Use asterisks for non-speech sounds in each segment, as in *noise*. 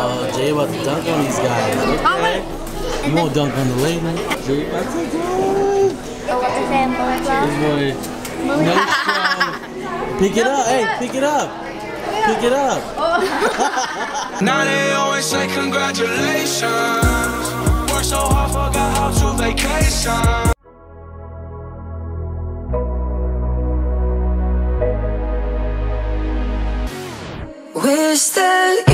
Oh, Jay about to dunk on these guys. Okay. You won't dunk on the lady. Jay about to dunk. This boy. No strong. *laughs* Pick it up. Hey, pick it up. Pick it up. *laughs* Now they always say congratulations. Worked so hard, forgot how to vacation. Wish that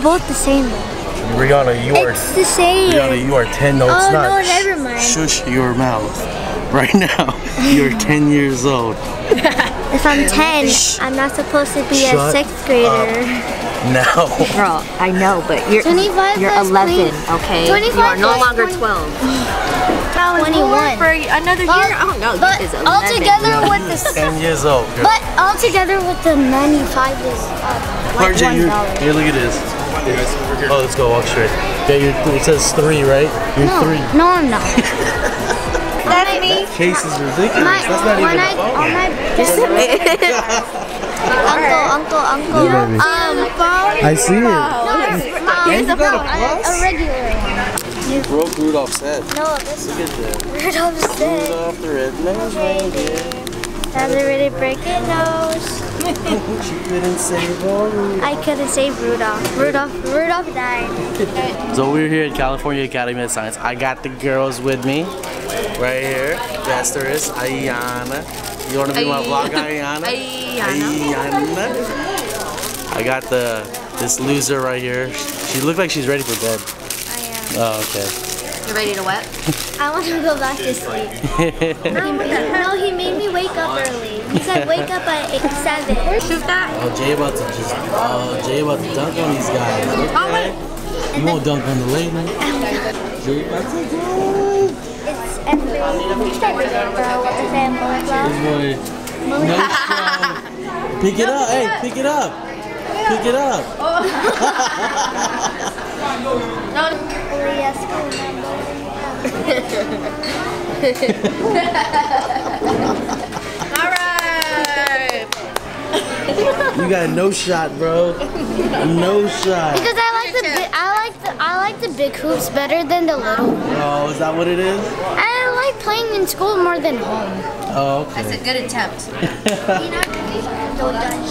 both the same. Rihanna, you are. It's the same. Rihanna, you are 10. No, it's Oh, not. no, never mind. Shush your mouth. *laughs* Right now, you're 10 years old. *laughs* If I'm 10, I'm not supposed to be a sixth grader. No. *laughs* Girl, I know, but you're 25 you're plus 11, queen. okay? 25 you are no plus longer 20. 12. *sighs* 21. For another year? Oh no, But you is 11. all together with the 10 years old. girl. but all together with the 95 is uh, like RJ, one here, look at this. Oh, let's go walk straight. Yeah, you're, it says three, right? You're No, three. no, I'm not. *laughs* That's me. That case is ridiculous. My, That's not even I, a phone. on my *laughs* uncle, uncle, uncle. Yeah, baby. Um, phone. I see it. No, mom, And you got a a, a regular one. You broke Rudolph's head. No, this Look at that. Rudolph's dead. Rudolph the red-nosed reindeer. Doesn't really break your nose. She couldn't save Rudolph. I couldn't save Rudolph. Rudolph, Rudolph died. *laughs* So we're here at California Academy of Science. I got the girls with me. Right here. Jester is Ayana. You want to be my vlog, *laughs* Ayana? Ayana. I got the this loser right here. She looked like she's ready for bed. I am. Oh, okay. You ready to wet? I want to go back to sleep. *laughs* Um, no, he made me wake up early. He said wake up at eight, 7. Shoot that. Oh, Jay about to just, oh, Jay about to dunk on these guys. Okay. You won't dunk on the lady. Jay about to dunk. It's every girl with the same This boy, no strong. Pick it up. Hey, pick it up. Pick it up. Oh. *laughs* *laughs* Oh, Alright. You got no shot, bro. No shot. Because I like the bi- I like the I like the big hoops better than the little. Oh, is that what it is? I like playing in school more than home. Oh, That's a good attempt. *laughs* *laughs* Don't touch.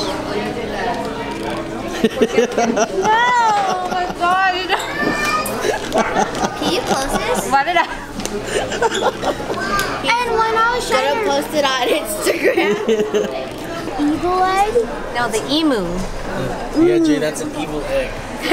No, oh my god. *laughs* Can you close this? Why did I? And when I was trying to post it on Instagram. *laughs* eagle egg, No, the emu. Yeah, Jay, that's an evil egg. *laughs*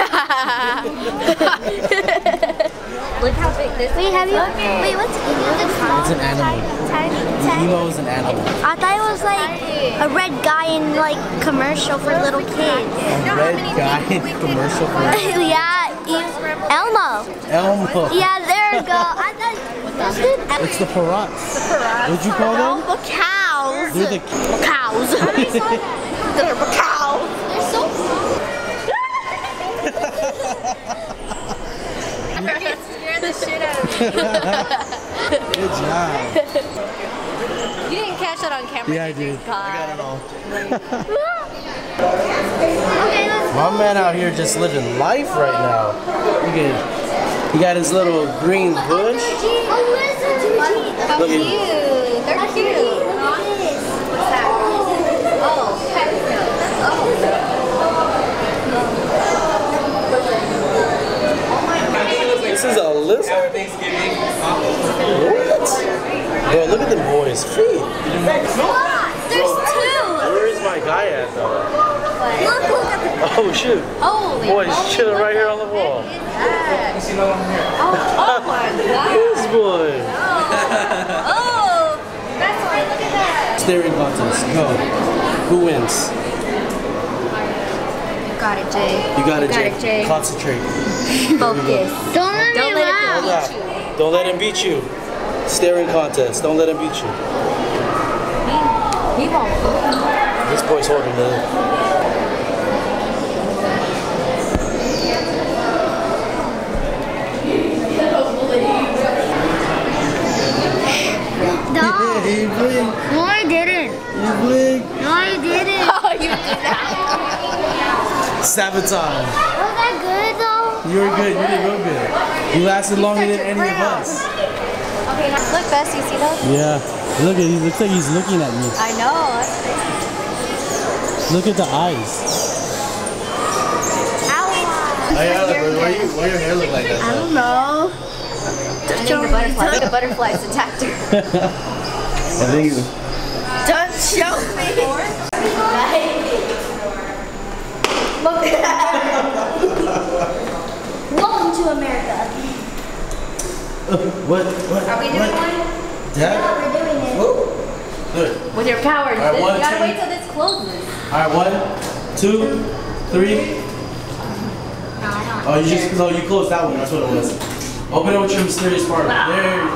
Look how big this wait, have you? Wait, what's emu? It's an animal. Tiny, The tiny. emo is an animal. I thought it was like a red guy in like commercial for little kids. A red guy in commercial for *laughs* little kids? yeah, Elmo. Elmo. Yeah, there we go. I thought that's it. It's the parrots. What'd you call them? The cows. They're the cows. They're cows. They're so Scare the shit out of me. Good job. You didn't catch that on camera. Yeah, I did. God. I got it all. *laughs* Okay, let's My man out here just living life right now. Look at He got his little green bush. Oh, listen to me. Look at Cute. They're cute. Oh, oh. This is a list. What? Bro, look at the boys' feet. There's two. Where is my guy at though? Look, look at the Oh shoot. Holy Boy, he's chilling right here on the wall. heck is that? Oh, oh my *laughs* god. This boy. Oh, oh that's right. Look at that. Staring contest. Go. Who wins? You got it, Jay. You got it, got Jay. it, Jay. Concentrate. *laughs* Focus. Don't let Don't let it laugh. go. Yeah. Don't let him beat you. Staring contest. Don't let him beat you. He won't. This boy's holding it. No. he blinked. No, I didn't. He blinked. No, I didn't. Oh, you did that. Sabotage. Was that good though? You were good. You did real good. You lasted longer than any of us. Okay, now look, Bess, you see those? Yeah. Look at. He looks like he's looking at me. I know. Look at the eyes. Ow. Oh, why, you, why your hair look like that? I don't know. *laughs* I think the butterfly. I think the butterflies attacked her. I think. Don't show me. *laughs* Welcome to America. Uh, what? What? Are we doing what? one? Dad? We're doing it. Whoa. Good. With your powers. Right, you gotta two. wait till this closes. All right. One, two, three. Oh, you just no, you closed that one. That's what it was. Open it with your mysterious partner. There.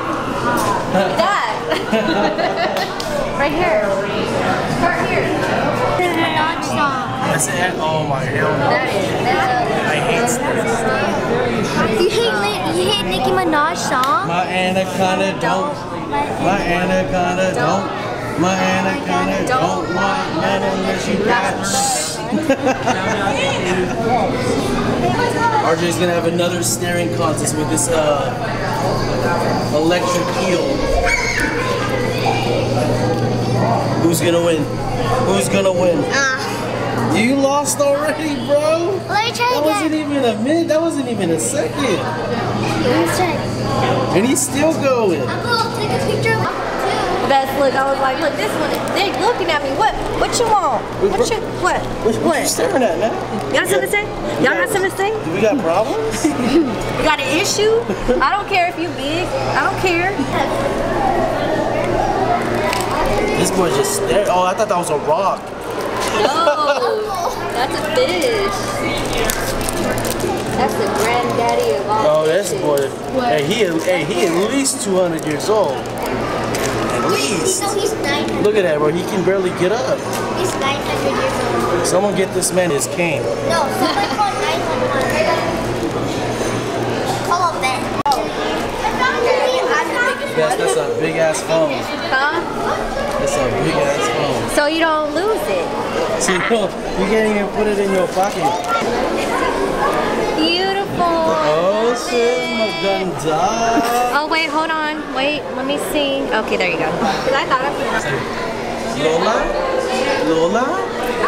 Dad. *laughs* right here. Right here. That's it. Oh my god. That is. That's I hate this. You hate, Li- you hate Nicki Minaj song? My anaconda don't. My anaconda don't. My anaconda don't want none unless you got. RJ's gonna have another staring contest with this uh, electric eel. Who's gonna win? Who's gonna win? Uh, You lost already, bro. let me try That wasn't even a minute. That wasn't even a second. Let's try. And he's still going. Uncle, take a picture of. Best look. I was like, look, this one. Is they looking at me. What? What you want? What you? What? What, what you staring at, man? Y'all have something to say? Y'all have something to say? Do we got problems? *laughs* You got an issue? I don't care if you big. I don't care. this boy just stared. Oh, I thought that was a rock. No, that's a fish. That's the granddaddy of all Oh, this fishes. boy. Hey, he, hey, he at least 200 years old. At least. No, he's 900. Look at that, bro. He can barely get up. He's 900 years old. Someone get this man his cane. No, someone called 911. Call him Ben. That's, that's a big ass phone. Huh? That's a big ass phone. So you don't lose it. *laughs* So you, can't even put it in your pocket. Beautiful. Oh, shit. Oh wait, hold on. Wait, let me see. Okay, there you go. Cause *laughs* I thought I Lola? Lola?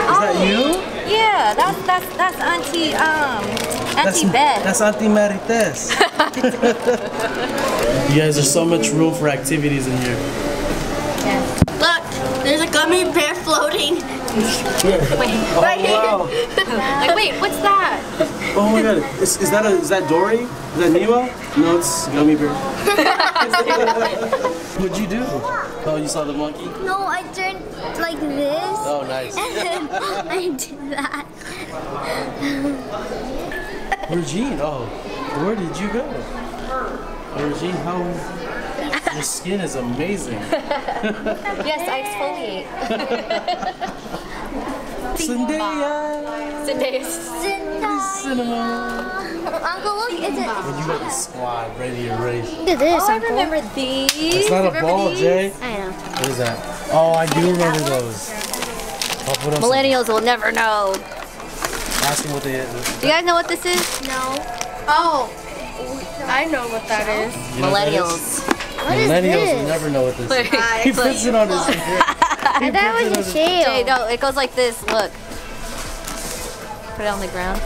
Is that you? Yeah, that's that's that's Auntie um Auntie Beth. That's Auntie Marites. *laughs* you guys, there's so much room for activities in here. Look, there's a gummy bear floating. *laughs* Oh, wow. *laughs* like, wait, what's that? Oh my god. Is, is that a, is that Dory? Is that Nemo? No, it's Gummy Bear. *laughs* What'd you do? Oh, you saw the monkey? No, I turned like this. Oh, nice. And then I did that. Regine, oh, where did you go? Regine, how? *laughs* Your skin is amazing. *laughs* Yes, I exfoliate. *laughs* Zendaya. Zendaya. Cinema. Uncle, look, it's a. And you got the squad ready to race. Look at this, Oh, I remember these. It's not a Remember ball, these? Jay. I know. What is that? Oh, I do remember those. I'll put up some, Millennials will never know. ask them what they Do you guys know what this is? No. Oh, I know what that is. you know what that is? Millennials. What is Millennials will never know what this is. He puts it on his I *laughs* thought it was a shell. Jay, no, it goes like this. Look. Put it on the ground.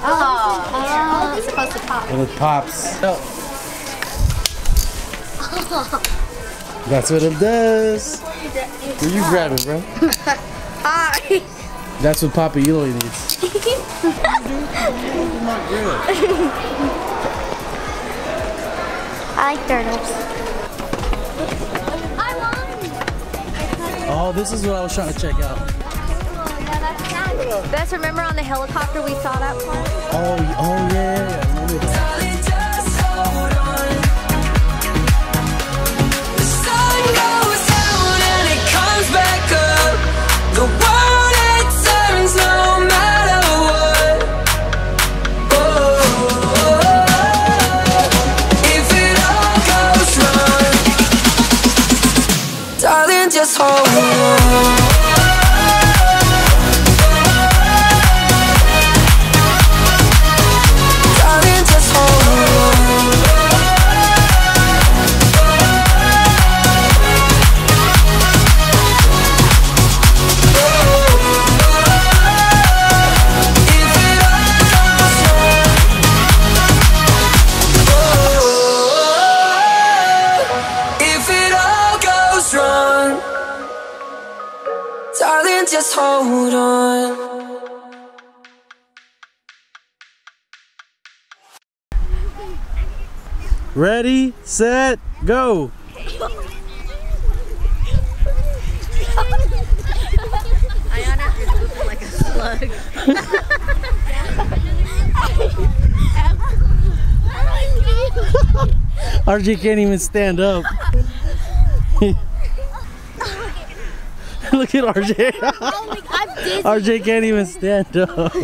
Oh, oh it's supposed to pop. And it pops. No. Oh. *laughs* That's what it does. Where you grabbing, bro? *laughs* Hi. That's what Papa Eli needs. I like turtles. I won. Oh, this is what I was trying to check out. Yeah, that's sad. Best remember on the helicopter we saw that one? Oh, y- oh yeah, just hold on. Ready, set, go. Ayana is moving like a slug. RJ can't even stand up. *laughs* *laughs* Look at RJ. *laughs* RJ can't even stand up.